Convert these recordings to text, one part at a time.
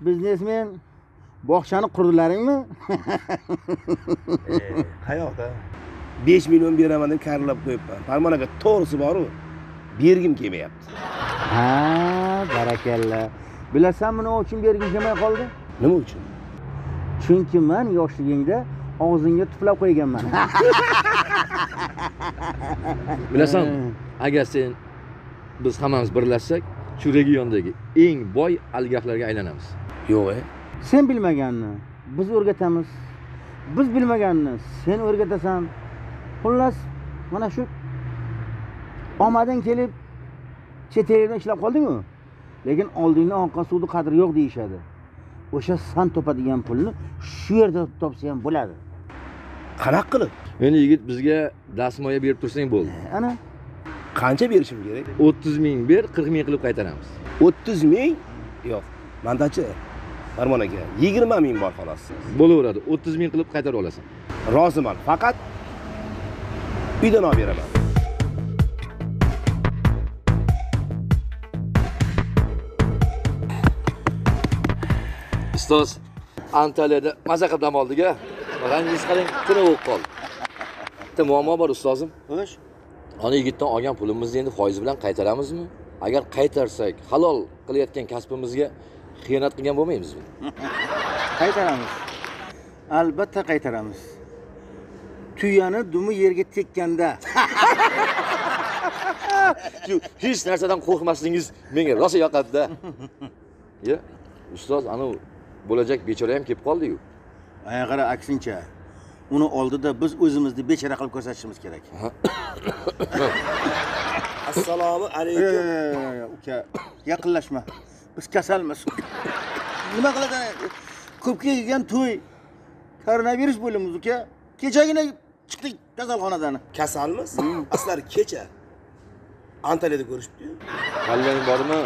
biznesmen bog'chani qurdilaringmi? Qayoqda? Besh million beraman deb karillab qo'yibman. Farmon aka to'g'risi boru bergim kelmayapti. Ha barakalla. Bilasanmi nima uchun bergim kelmay qoldi. Nima uchun? Chunki man yoshligingda og'zingga tuflab qo'yganman. Bilasan agar sen biz hammamiz birlashsak shu regiondagi eng boy oligarxlarga aylanamiz yo'q e. Sen bilmaganni biz o'rgatamiz. Biz bilmaganni sen o'rgatasan. Xullas mana shu omading kelib chet elda ishlab qoldingu lekin oldingdan oqqan suvni qadri yo'q deyishadi. O'sha san topadigan pulni shu yerda topsa ham bo'ladi. Qanaqa qilib? Endi yigit bizga dastmoya berib tursang bo'ldi. Ana. Qancha berishim kerak? O'ttiz ming ber qirq ming qilib qaytaramiz. O'ttiz ming? Yo'q mandachi farmon aka yigirma ming bor xolos. Bo'laveradi o'ttiz ming qilib qaytarib olasan. Roziman faqat uydan olib beraman. Ustoz antaliyada maza qilib dam oldik a rangingiz qarang tiniq bo'lib qoldi bitta muammo bor ustozim. Xo'sh. Ana yigitdan olgan pulimizni endi foizi bilan qaytaramizmi? Agar qaytarsak halol qilayotgan kasbimizga xiyonat qilgan bo'lmaymizmi? Qaytaramiz. Albatta qaytaramiz. Tuyani dumi yerga tekkanda. Shu hech narsadan qo'rqmasligingiz menga rosa yoqadida. Ya ustoz anavi bo'lajak bechora ham kelib qoldiyu. Mana qara aksincha uni oldida biz o'zimizni bechara qilib ko'rsatishimiz kerak. Assalomu alaykum. Uka yaqinlashma biz kasalmiz. Nima qiladi ko'pga yeggan to'y. Koronavirus bo'limiz uka kechagina chiqdik kasalxonadan kasalmiz? Aslari kecha. Antaliyada ko'rishibdiyu kallang bormi?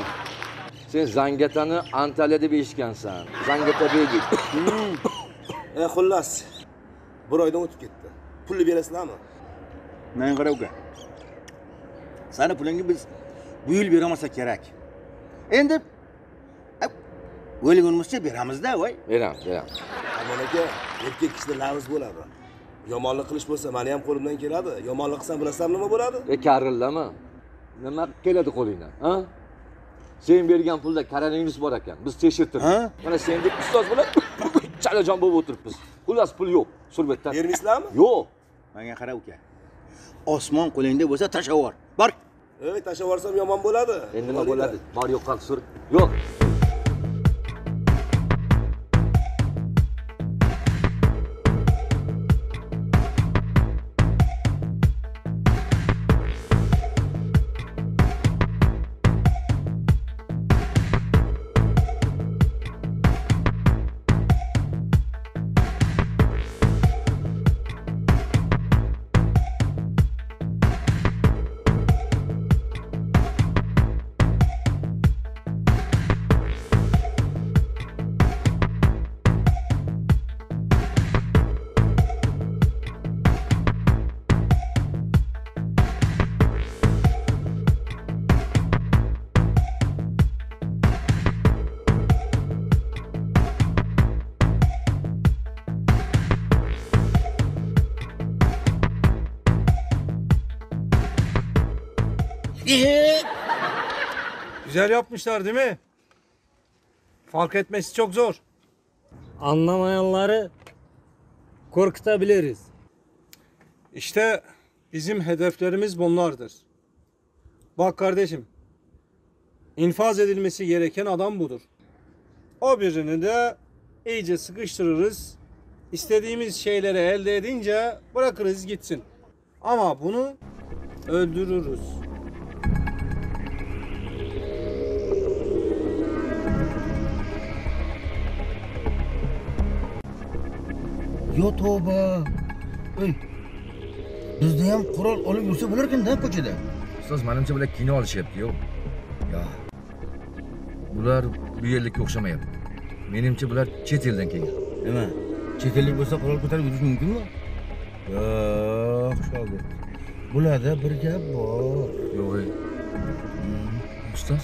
Sen zangatani antaliya deb eshitgansan zangata begik e xullas bir oydan o'tib ketdi. Pulni berasizlarmi? Mana qara uka sani pulingni biz bu yil berolmasak kerak. Endi o'lgunimizcha beramizda voy. Beramiz beramiz. Farmon aka erkak kishida lamiz bo'ladi. Yomonlik qilish bo'lsa mani ham qo'limdan keladi. Yomonlik qilsam bilasizlar nima bo'ladi? E karillama nima keladi qo'lingdan a sen bergan pulda koronavirus bor ekan biz tekshirtirdik. Ha? mana sendek ustoz bilan chalajon bo'lib o'tiribmiz. Xullas pul yo'q surbetdan bermaysizlarmi? Yo'q. Manga qara uka. Osmon qo'lingda bo'lsa tashlab yubor bor. Ey tashlab yuborsam yomon bo'ladi. Endi nima bo'ladi? Bor yo'q qal sur. Yo'q Güzel yapmışlar değil mi? Fark etmesi çok zor. Anlamayanları korkutabiliriz. İşte bizim hedeflerimiz bunlardır. Bak kardeşim. infaz edilmesi gereken adam budur. O birini de iyice sıkıştırırız. İstediğimiz şeyleri elde edince bırakırız gitsin. Ama bunu öldürürüz. Yo tavba. Ey bizda ham qurol olib yursa bo'larkanda ko'chada. Ustoz manimcha bular kino olishyaptiyu yo. Bular bu yerlikka o'xshamayapti. Menimcha bular chet eldan kelgan. Nima? Chet ellik bo'lsa qurol ko'tarib yurish mumkinmi? Yo'q shogird bularda bir gap bor. Yo'q ustoz.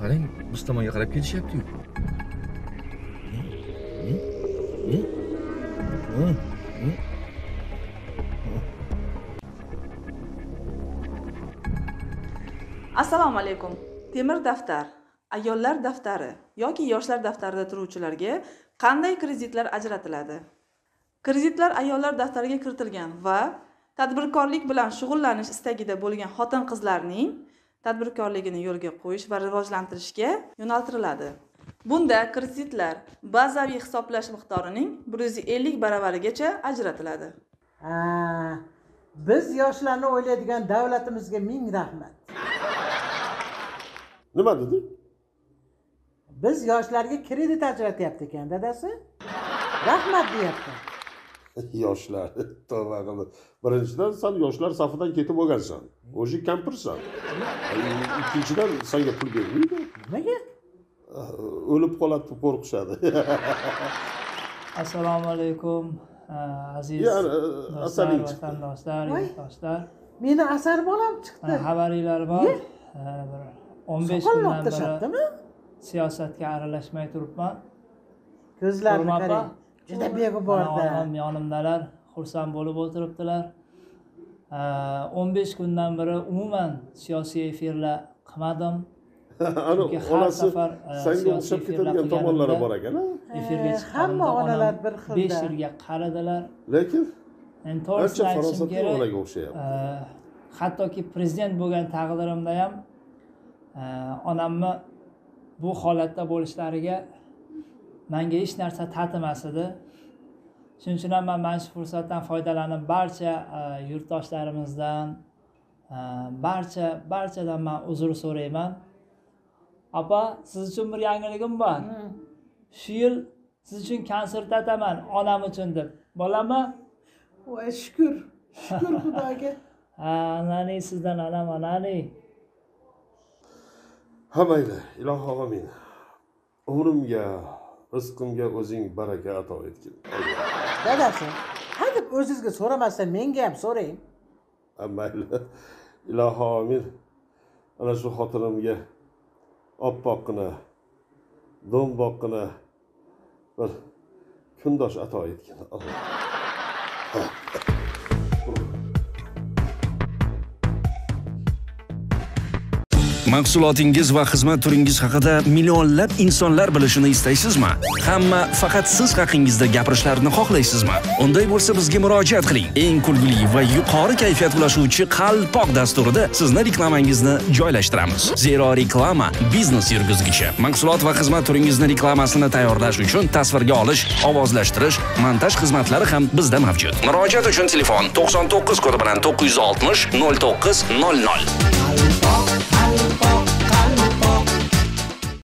Qarang biz tomonga qarab kelishyapti-yu. Assalomu alaykum. Temir daftar ayollar daftari yoki yoshlar daftarida turuvchilarga qanday kreditlar ajratiladi? Kreditlar ayollar daftariga kiritilgan va tadbirkorlik bilan shug'ullanish istagida bo'lgan xotin qizlarning tadbirkorligini yo'lga qo'yish va rivojlantirishga yo'naltiriladi. Bunda kreditlar bazaviy hisoblash miqdorining bir yuz ellik baravarigacha ajratiladi. Ha, biz yoshlarni o'ylaydigan davlatimizga ming rahmat. Nima dedi Biz yoshlarga kredit ajratyapti ekan dadasi. Rahmat deyapti. yoshlar tavba qildi birinchidan san yoshlar safidan ketib olgansan o'zi kampirsan ikkinchidan sanga pul bermaydi Nimaga? o'lib qoladi deb qo'rqishadi assalomu alaykum a, aziz Ya, a- do'stlar asaling chiqdi. vatandoshlar yurtdoshlar Meni asar bolam chiqdi. Xabaringlar bor bir o'n besh kundan beri siyosatga aralashmay turibman. Ko'zlarini qarang. Juda beg'uborda. onam yonimdalar xursand bo'lib o'tiribdilar. O'n besh kundan beri umuman siyosiy efirlar qilmadim. Chunki har safar, e, sanga siyosiy efirlar tomonlari bor ekan efirga hamma onalar bir xilda. besh yilga qaradilar. Lekin endi to'g'risini aytishim kerak Э, hattoki prezident bo'lgan taqdirimda ham e, onamni bu holatda bo'lishlariga manga hech narsa tatimas edi. Shuning uchun ham man mana shu fursatdan foydalanib barcha e, yurtdoshlarimizdan e, barcha barchadan man uzr so'rayman. Opa siz uchun bir yangiligim bor. Shu yil siz uchun konsert aytaman onam uchun deb. Bo'ladimi Voy shukr. Shukr Xudoga. anani sizdan onam anani ha mayli iloho omin umrimga rizqimga o'zing baraka ato etgin. Dadasi, hadeb o'zingizga so'ramasdan menga ham so'rang. ha mayli. Iloho omin ana shu xotinimga oppoqqina do'mboqqina bir kundosh ato etgin. Alloh. Mahsulotingiz va xizmat turingiz haqida millionlab insonlar bilishini istaysizmi? Hamma faqat siz haqingizda gapirishlarini xohlaysizmi? Unday bo'lsa bizga murojaat qiling. Eng kulgili va yuqori kayfiyat ulashuvchi qalpoq dasturida sizni reklamangizni joylashtiramiz. Zero reklama biznes yurgizgichi. Mahsulot va xizmat turingizni reklamasini tayyorlash uchun tasvirga olish ovozlashtirish montaj xizmatlari ham bizda mavjud. Murojaat uchun telefon 99 kodi bilan 960 0900